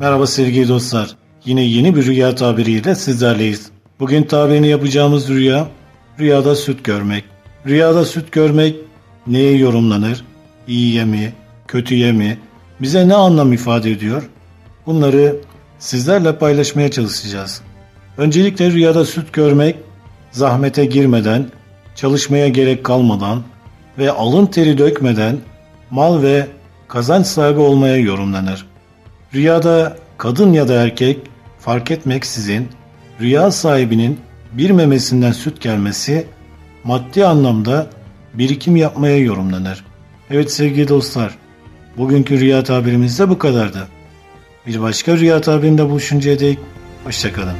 Merhaba sevgili dostlar. Yine yeni bir rüya tabiriyle sizlerleyiz. Bugün tabirini yapacağımız rüya, rüyada süt görmek. Rüyada süt görmek neye yorumlanır? İyiye mi, kötüye mi? Bize ne anlam ifade ediyor? Bunları sizlerle paylaşmaya çalışacağız. Öncelikle rüyada süt görmek, zahmete girmeden, çalışmaya gerek kalmadan ve alın teri dökmeden mal ve kazanç sahibi olmaya yorumlanır. Rüyada kadın ya da erkek fark etmeksizin rüya sahibinin bir memesinden süt gelmesi maddi anlamda birikim yapmaya yorumlanır. Evet sevgili dostlar, bugünkü rüya tabirimiz de bu kadardı. Bir başka rüya tabirinde buluşuncaya dek hoşçakalın.